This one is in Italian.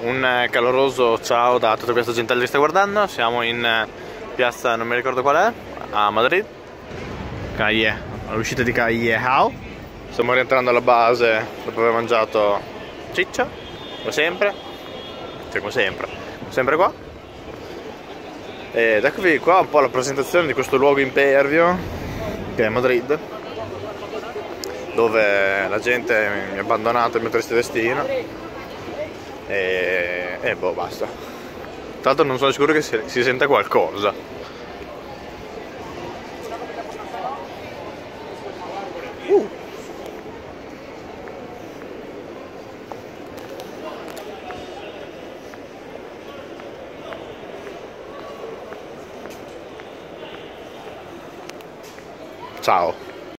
Un eh, caloroso ciao da tutta questa gente che sta guardando. Siamo in eh, piazza, non mi ricordo qual è, a Madrid. Caie, all'uscita di How. Stiamo rientrando alla base dopo aver mangiato ciccia, come sempre. Cioè, come sempre. Sempre qua. Ed eccovi qua un po' la presentazione di questo luogo impervio che è Madrid dove la gente mi ha abbandonato il mio triste destino e, e boh basta. Tra l'altro non sono sicuro che si, si senta qualcosa. Uh. ciao